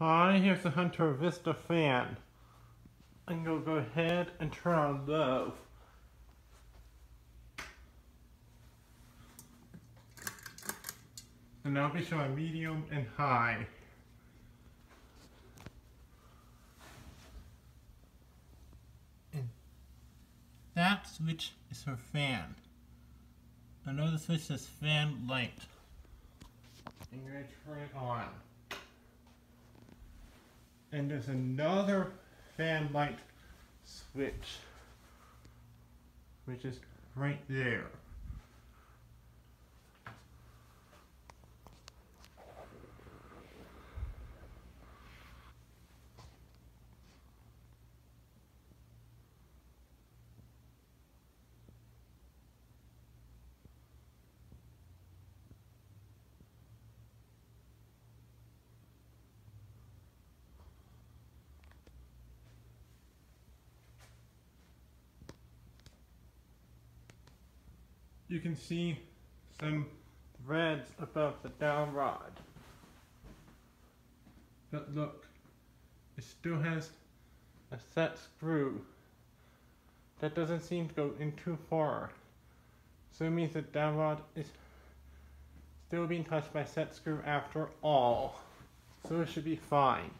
Hi, here's the Hunter Vista fan. I'm gonna go ahead and turn on low. And now I'll be showing medium and high. And that switch is for fan. Another switch says fan light. I'm gonna turn it on. And there's another fan light switch, which is right there. You can see some threads above the down rod. But look, it still has a set screw that doesn't seem to go in too far. So it means the down rod is still being touched by set screw after all. So it should be fine.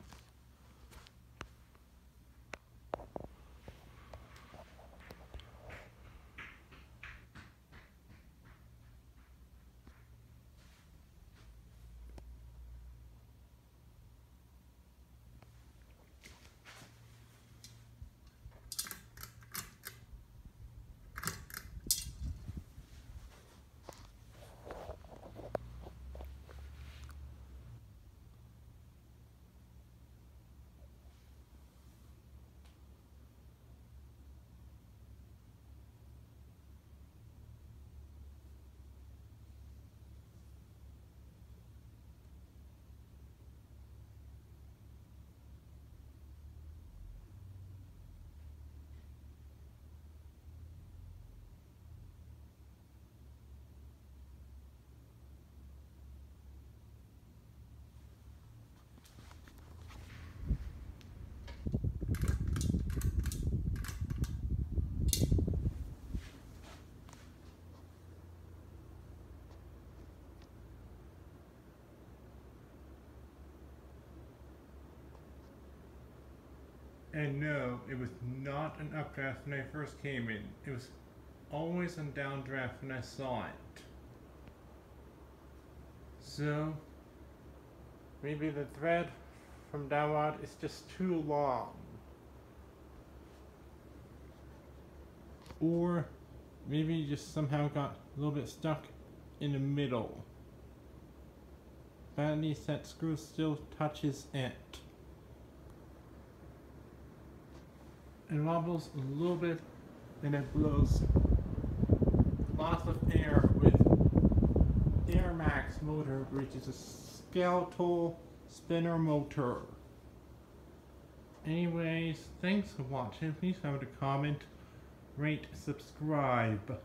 And no, it was not an updraft when I first came in. It was always a downdraft when I saw it. So, maybe the thread from downward is just too long. Or maybe you just somehow got a little bit stuck in the middle. But at least that screw still touches it. And wobbles a little bit and it blows lots of air with Air Max motor which is a skeletal spinner motor. Anyways, thanks for watching. Please remember to comment, rate, subscribe.